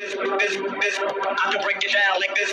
I can break it down like this.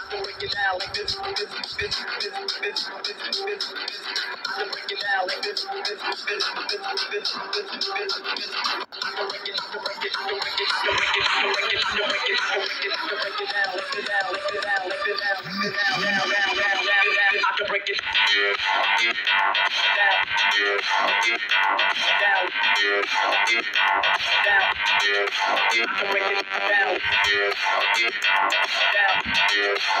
break it down like this, this, this, this, this, this, this, this. I can break it down like this, this, this, this, this, this, this, this. I can break it, I can break it, I can break it, I can break it, I can break it, I can break it, I can break it, I can break it down, like it down, like it down, like it down, like it down, down, down, down, down, down. I can break it down, down, down, down. I can break it down, down.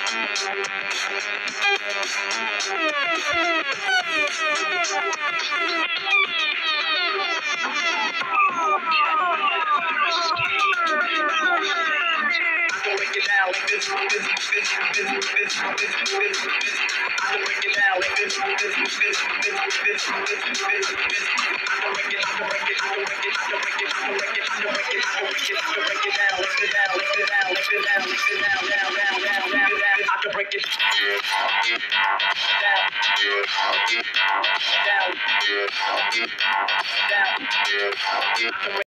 I can break it. I can break it. I can break it down, down, down,